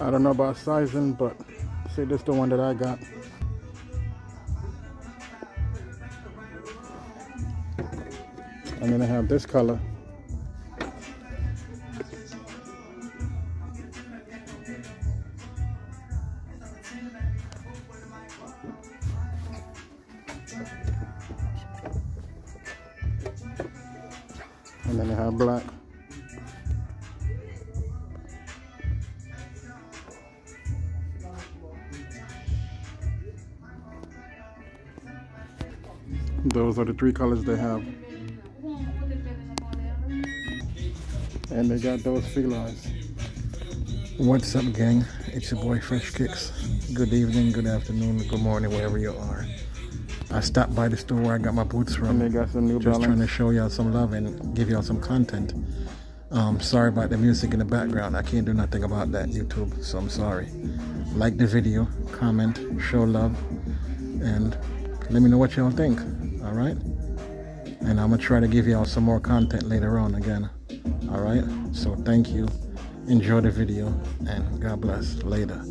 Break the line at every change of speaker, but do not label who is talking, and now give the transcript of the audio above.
I don't know about sizing, but see this is the one that I got. And then I have this color. And then I have black. Those are the three colors they have. And they got those felines. What's up, gang? It's your boy Fresh Kicks. Good evening, good afternoon, good morning, wherever you are. I stopped by the store where I got my boots from. And they got some new Just balance. trying to show y'all some love and give y'all some content. Um, sorry about the music in the background. I can't do nothing about that, YouTube, so I'm sorry. Like the video, comment, show love, and let me know what y'all think all right? And i'm gonna try to give y'all some more content later on again. All right? So thank you. Enjoy the video and god bless. Later